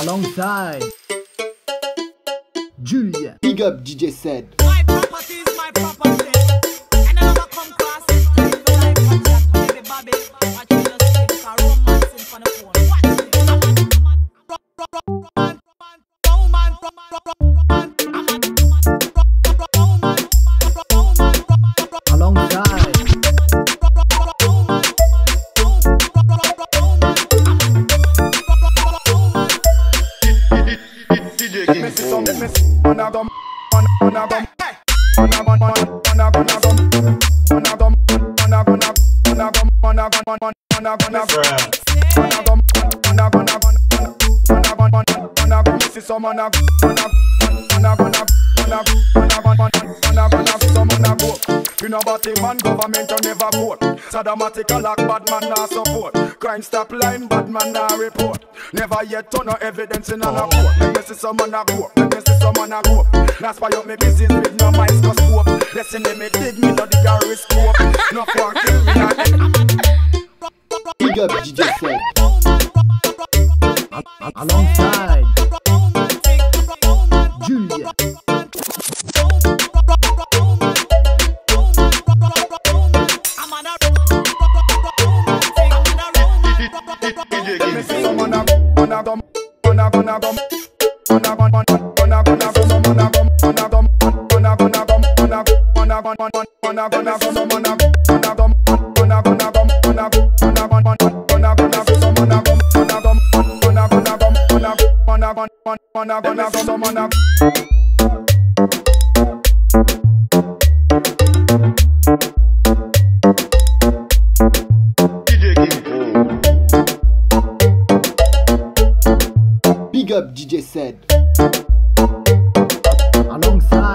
alongside Julia. Big up DJ said. My property is my property. So let me see. On a on a on a on a on a on a on a on a on a on a on a on a on a on a on a on a we no batting man, government you never vote. Sadomatic a lock, bad man nah support. Crime stop line, bad man nah report. Never yet turn no evidence in on a court. Let me see some man a go, let me see some man a go. That's why you me business with no microscope. Listen to me, dig me no the garage scope. No for kill me again. Eh. Big up DJ Fred. Alongside. take it easy. Someone a come, a come, a come, gonna go, come, a come, gonna, a come, someone a come, a come, a come, a gonna go, a come, a gonna, come, someone a come, a come, a come, a come, gonna go, come, a come, gonna, someone a come, a come, a come, a come, a gonna go, a come, someone gonna, Big up DJ said. alongside